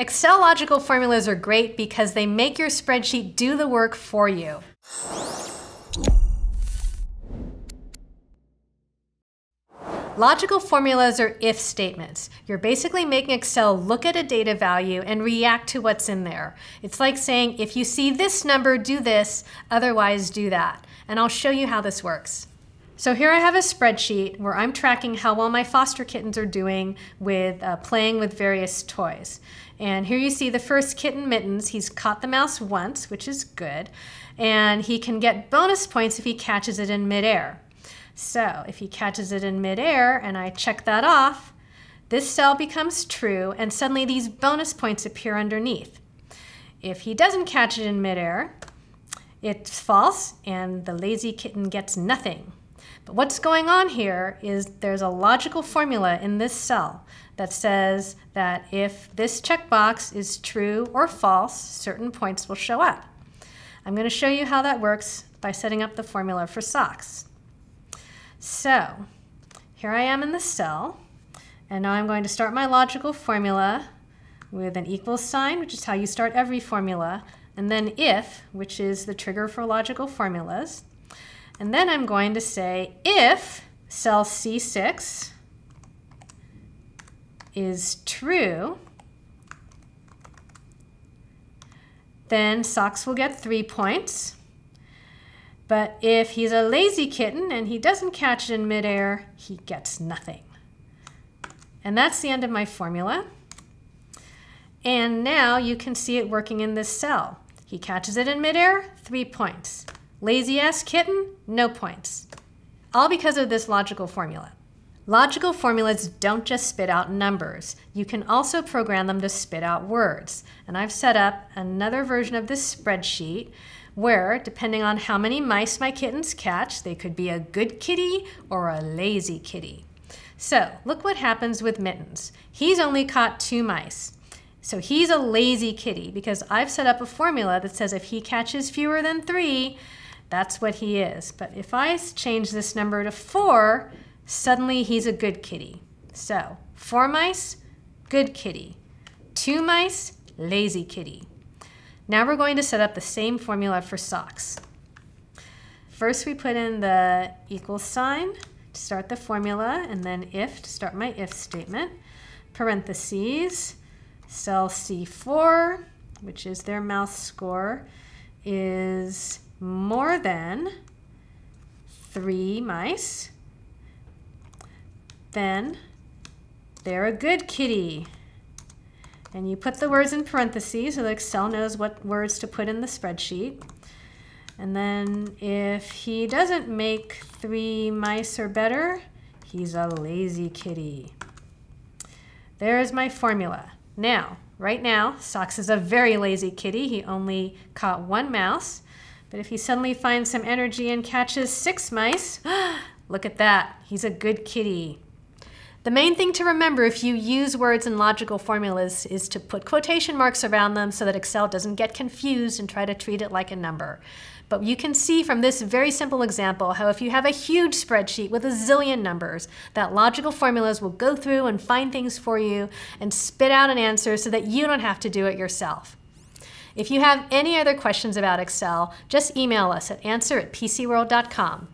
Excel logical formulas are great because they make your spreadsheet do the work for you. Logical formulas are if statements. You're basically making Excel look at a data value and react to what's in there. It's like saying, if you see this number, do this, otherwise do that. And I'll show you how this works. So here I have a spreadsheet where I'm tracking how well my foster kittens are doing with uh, playing with various toys. And here you see the first kitten, Mittens. He's caught the mouse once, which is good. And he can get bonus points if he catches it in midair. So if he catches it in midair and I check that off, this cell becomes true and suddenly these bonus points appear underneath. If he doesn't catch it in midair, it's false and the lazy kitten gets nothing. But what's going on here is there's a logical formula in this cell that says that if this checkbox is true or false, certain points will show up. I'm going to show you how that works by setting up the formula for socks. So here I am in the cell, and now I'm going to start my logical formula with an equal sign, which is how you start every formula, and then if, which is the trigger for logical formulas. And then I'm going to say if cell C6 is true, then socks will get three points. But if he's a lazy kitten and he doesn't catch it in midair, he gets nothing. And that's the end of my formula. And now you can see it working in this cell. He catches it in midair, three points. Lazy ass kitten, no points. All because of this logical formula. Logical formulas don't just spit out numbers. You can also program them to spit out words. And I've set up another version of this spreadsheet where, depending on how many mice my kittens catch, they could be a good kitty or a lazy kitty. So look what happens with Mittens. He's only caught two mice. So he's a lazy kitty because I've set up a formula that says if he catches fewer than three, that's what he is. But if I change this number to four, suddenly he's a good kitty. So four mice, good kitty. Two mice, lazy kitty. Now we're going to set up the same formula for socks. First we put in the equal sign to start the formula and then if to start my if statement. Parentheses, cell C4, which is their mouse score, is more than three mice. Then they're a good kitty. And you put the words in parentheses so Excel knows what words to put in the spreadsheet. And then if he doesn't make three mice or better, he's a lazy kitty. There's my formula. Now, right now, Socks is a very lazy kitty. He only caught one mouse. But if he suddenly finds some energy and catches six mice, look at that. He's a good kitty. The main thing to remember if you use words in logical formulas is to put quotation marks around them so that Excel doesn't get confused and try to treat it like a number. But you can see from this very simple example how if you have a huge spreadsheet with a zillion numbers, that logical formulas will go through and find things for you and spit out an answer so that you don't have to do it yourself. If you have any other questions about Excel, just email us at answer at pcworld.com.